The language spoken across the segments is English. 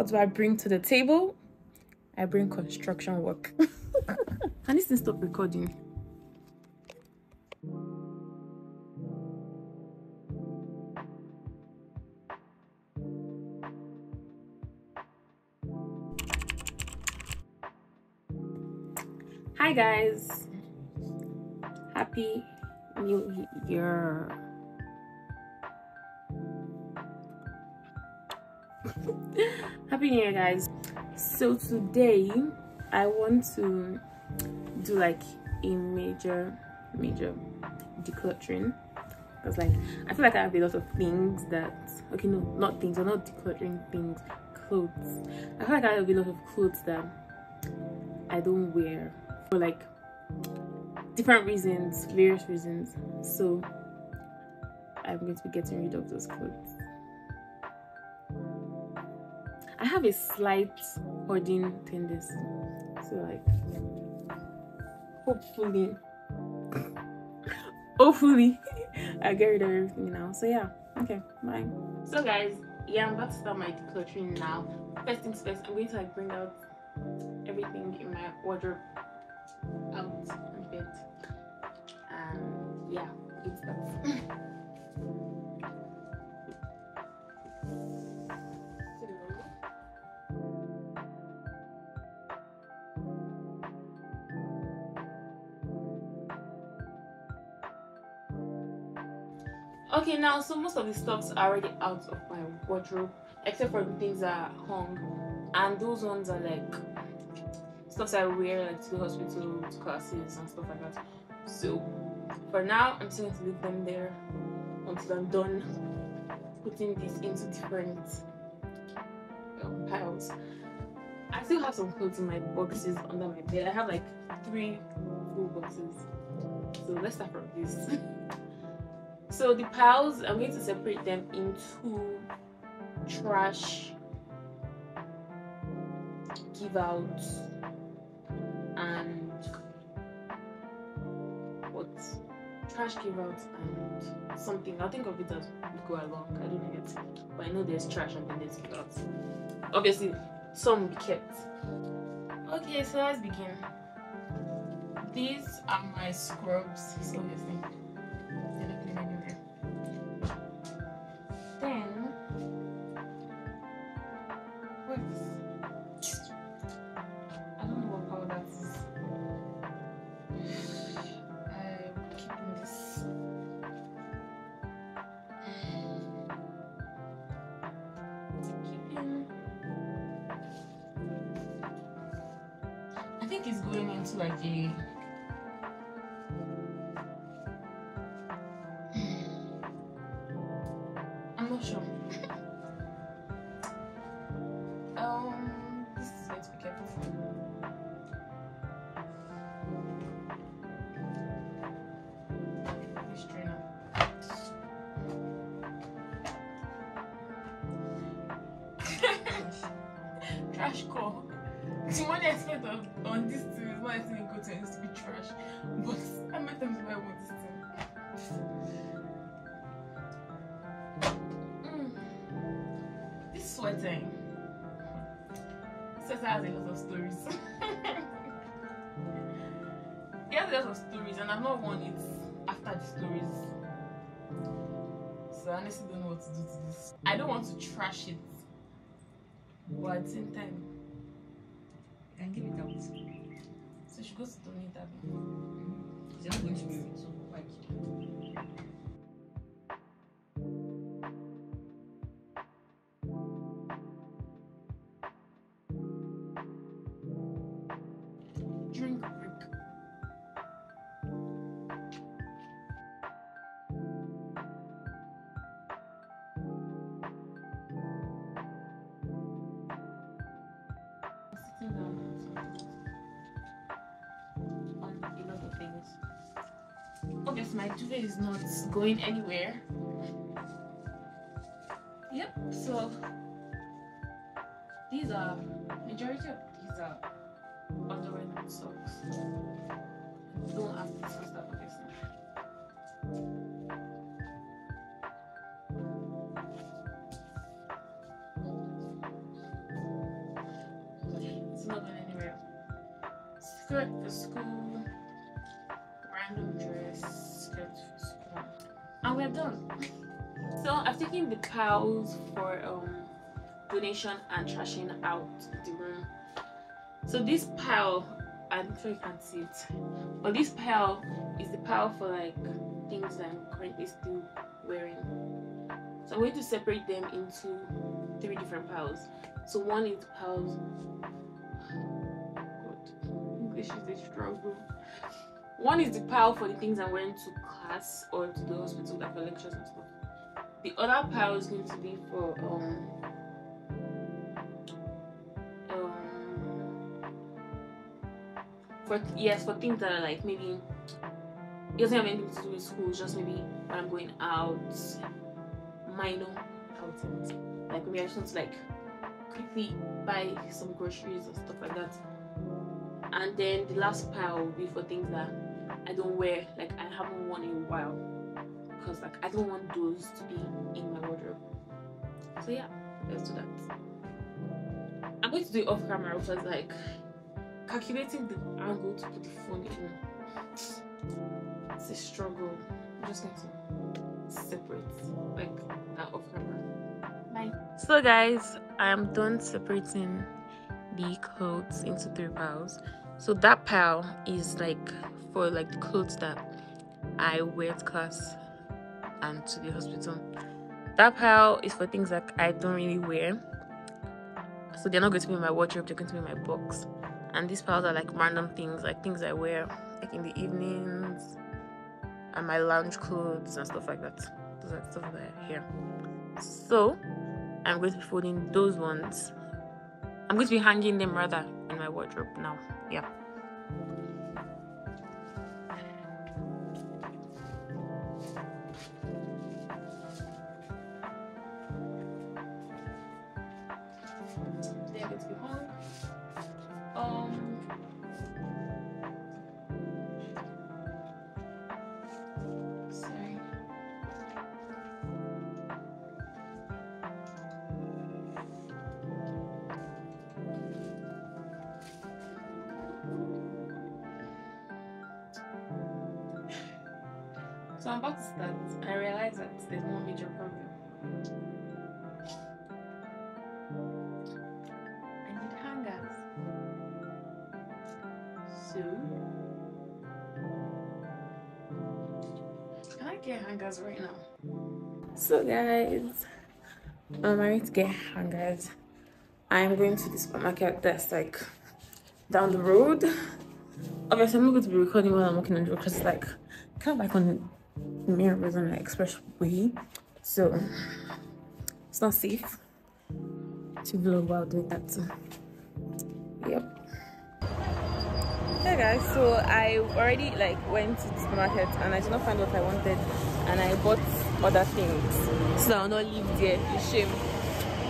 what do I bring to the table? I bring construction work. Can this thing stop recording? Hi guys. Happy New Year. Happy New Year guys. So today I want to do like a major major decluttering. Because like I feel like I have a lot of things that okay no not things or not decluttering things clothes. I feel like I have a lot of clothes that I don't wear for like different reasons various reasons. So I'm going to be getting rid of those clothes I have a slight hoarding tendency. So like hopefully hopefully i get rid of everything now. So yeah okay bye. So guys yeah i'm about to start my decluttering now. First things first i'm going to like bring out everything in my wardrobe out a bit and yeah it's that okay now so most of the stuffs are already out of my wardrobe except for the things that are hung. And those ones are like stuff I wear like to the hospital to classes and stuff like that. So for now I'm just going to leave them there until I'm done putting these into different um, piles. I still have some clothes in my boxes under my bed. I have like three full boxes. So let's start from this so the piles i'm going to separate them into trash give out and what? Trash give out and something. I'll think of it as we go along. I don't know yet. But i know there's trash and then there's give out obviously some will be kept. Okay so let's begin. These are my scrubs so obviously think it's going into like a I'm not sure. um this is going to be careful for. Trash call. The money I spent on, on this thing is what I think go to to be trash. But I met them to buy one this thing. Mm. This sweating. Sweater has a lot of stories. it has a lot of stories and I've not worn it after the stories. So I honestly don't know what to do to this. I don't want to trash it. But at the same time, can give it out. So she goes to donate that. She's not going to wear it, so why my duvet is not going anywhere. Yep. So these are majority of these are underwear and socks. Don't ask this for stuff, obviously. Done. So I've taken the piles for um donation and trashing out the room. So this pile, I'm sure you can't see it, but this pile is the pile for like things that I'm currently still wearing. So I'm going to separate them into three different piles. So one is piles. God, English is a struggle. One is the pile for the things I'm wearing to class or to the hospital, like for lectures and stuff. The other pile is going to be for um um for yes for things that are like maybe it doesn't have anything to do with school, just maybe when I'm going out, minor outings. Like maybe I just want to like quickly buy some groceries or stuff like that. And then the last pile will be for things that I don't wear, like I haven't worn in a while. Because like I don't want those to be in my wardrobe. So yeah, let's do that. I'm going to do it off camera because like calculating the angle to put the phone in it's a struggle. I'm just going to separate like that off camera. Bye. So guys, I am done separating the clothes into three piles. So that pile is like for like the clothes that I wear to class and to the hospital. That pile is for things that I don't really wear. So they're not going to be in my wardrobe, they're going to be in my box. And these piles are like random things, like things I wear like in the evenings and my lounge clothes and stuff like that. Those are stuff that here. So I'm going to be folding those ones. I'm going to be hanging them rather in my wardrobe now. Yeah. So I'm about to start. I realize that there's no major problem. I need hangers. So can I get hangers right now? So guys, I'm ready to get hangers. I'm going to the supermarket that's like down the road. Obviously, I'm not going to be recording while I'm walking on the road because it's like kind of like on the expressway, so it's not safe to vlog while doing that. So, yep. Hey guys, so I already like went to the supermarket and I did not find what I wanted, and I bought other things so I'll not leave there. Shame.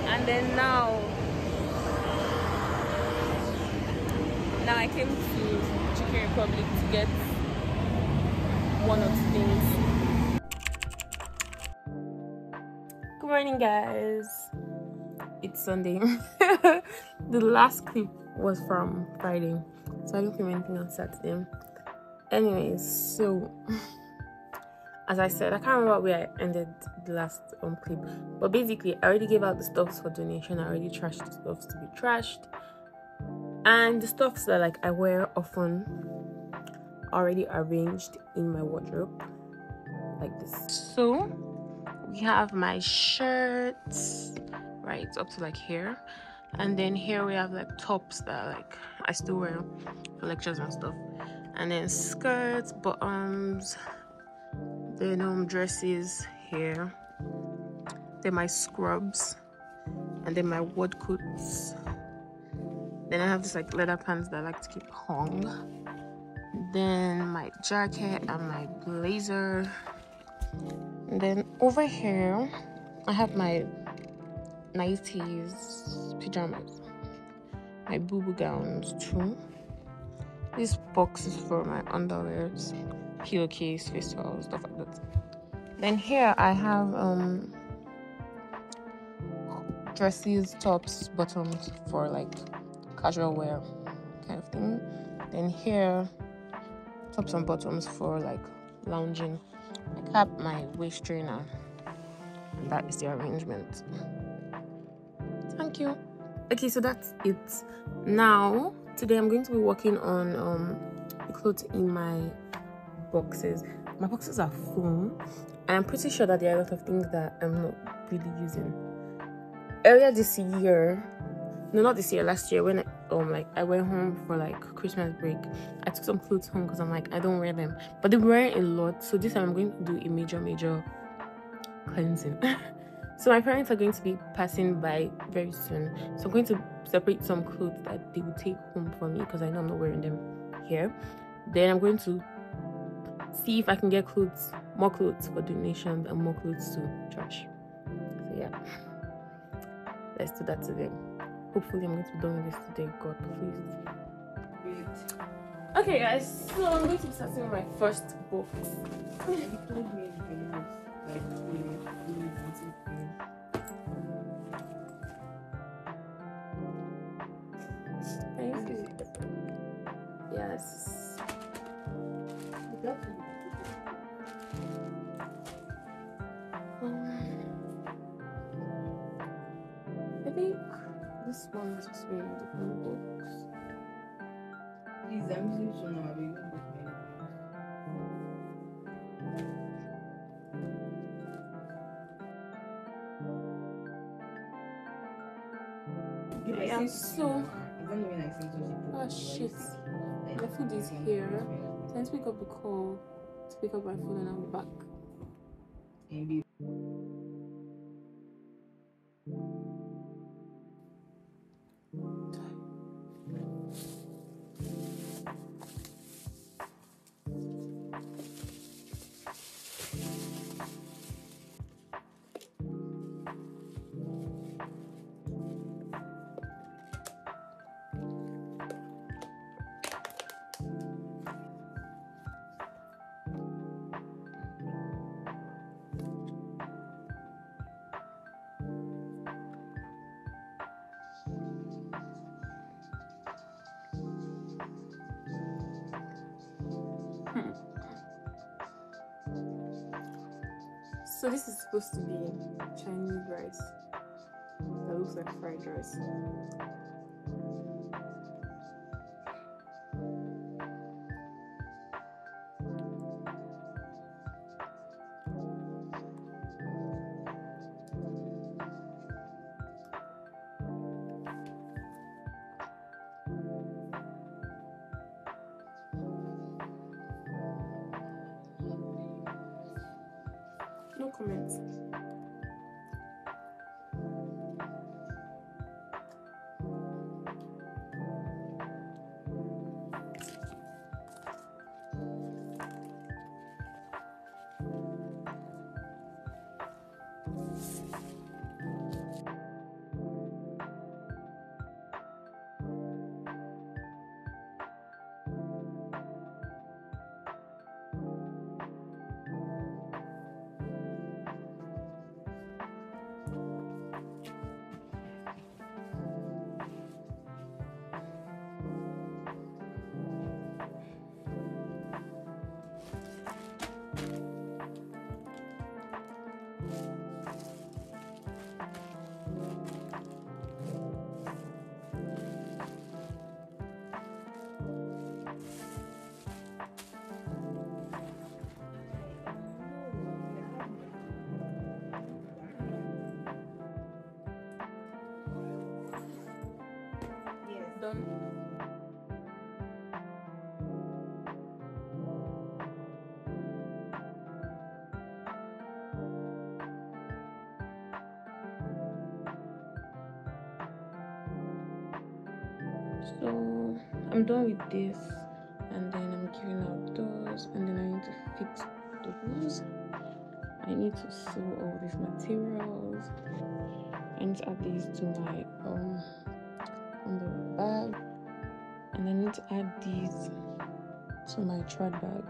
And then now, now I came to Chicken Republic to get one or two things. Morning, guys. It's Sunday. the last clip was from Friday, so I didn't film anything on Saturday. Anyways, so as I said, I can't remember where I ended the last um, clip, but basically, I already gave out the stuffs for donation. I already trashed the stuffs to be trashed, and the stuffs that like I wear often already arranged in my wardrobe like this. So we have my shirts right up to like here, and then here we have like tops that like I still wear for lectures and stuff, and then skirts, bottoms, then um dresses here, then my scrubs, and then my ward coats. Then I have this like leather pants that I like to keep hung. Then my jacket and my blazer and then over here i have my nighties pajamas my boubou gowns too this box is for my underwears pillowcase face towels stuff like that then here i have um dresses tops bottoms for like casual wear kind of thing. Then here, tops and bottoms for like lounging. My cap, my waist trainer. That is the arrangement. Thank you. Okay, so that's it. Now, today I'm going to be working on um the clothes in my boxes. My boxes are full, and I'm pretty sure that there are a lot of things that I'm not really using. Earlier this year, no, not this year, last year, when I, um like I went home for like Christmas break, I took some clothes home because I'm like I don't wear them, but they were a lot. So this time I'm going to do a major, major cleansing. so my parents are going to be passing by very soon, so I'm going to separate some clothes that they will take home for me because I know I'm not wearing them here. Then I'm going to see if I can get clothes, more clothes for donations and more clothes to trash. So yeah, let's do that today. Hopefully, I'm going to be done with this today. God, please. Wait. Okay, guys. So I'm going to be starting with my first box. Yeah, I am so- It's not even like since ah, we Oh, shit. My food is here. To pick up the call, to pick up my phone, and I'm back. So this is supposed to be Chinese rice. That looks like fried rice. So I'm done with this, and then I'm giving out those, and then I need to fix those. I need to sew all these materials. To add these to my um on the bag, and I need to add these to my trad bag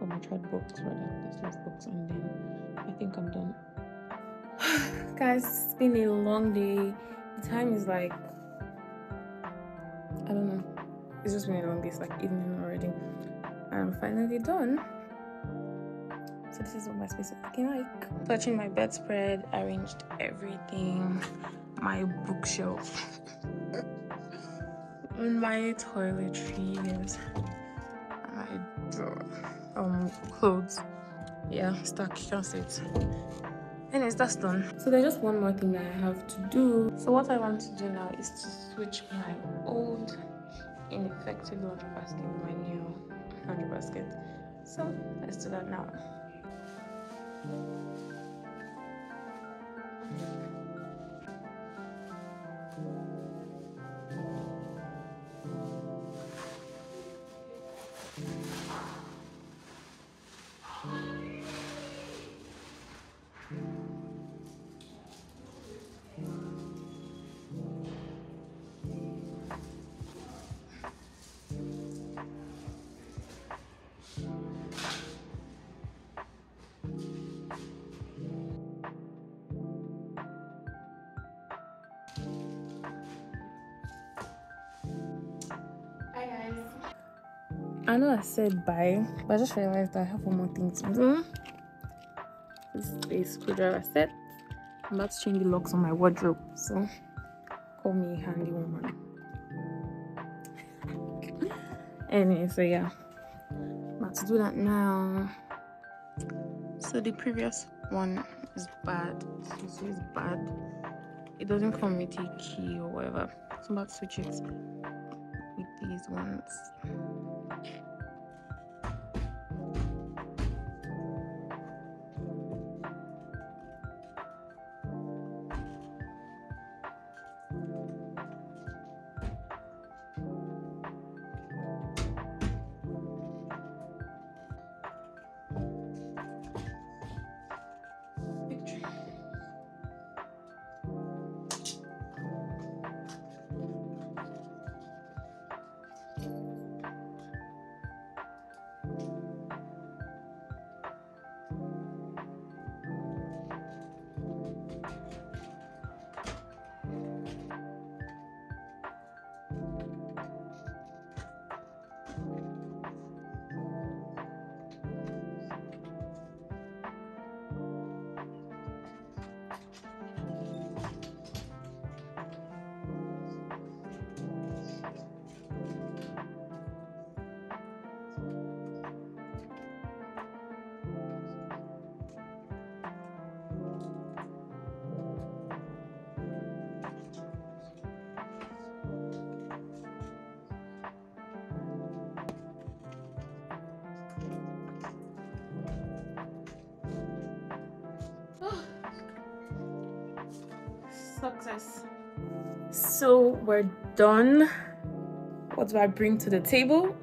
or my trad box rather. This last box, and then I think I'm done. Guys, it's been a long day. The time is like It's just been a long day. It's like evening already. I'm finally done. So this is what my space is looking like. Touching my bedspread, arranged everything. My bookshelf. My toiletries. My drawer. Um clothes. Yeah, stuck. You can't see it. Anyways, that's done. So there's just one more thing that I have to do. So what I want to do now is to switch my old ineffective laundry basket with my new laundry basket. So let's do that now. I know I said bye, but I just realized I have one more thing to do. Mm-hmm. This is a screwdriver set. I'm about to change the locks on my wardrobe, so call me handy woman. anyway, so yeah, I'm about to do that now. So the previous one is bad. This is bad. It doesn't come with a key or whatever. So I'm about to switch it with these ones. Picture. Success. So we're done. What do I bring to the table?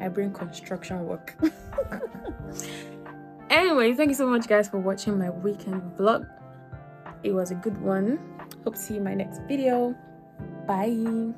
I bring construction work. anyway, thank you so much, guys, for watching my weekend vlog. It was a good one. Hope to see you in my next video. Bye.